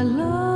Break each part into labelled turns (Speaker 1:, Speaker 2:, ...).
Speaker 1: I love.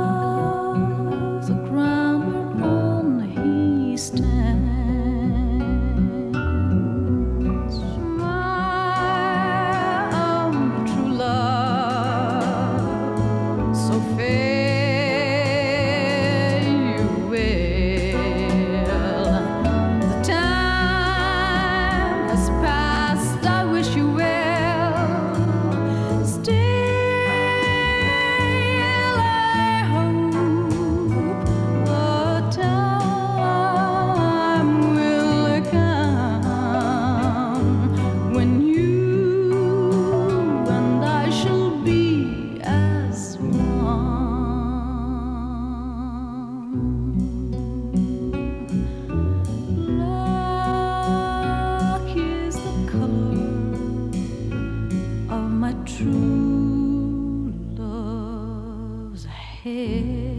Speaker 1: head.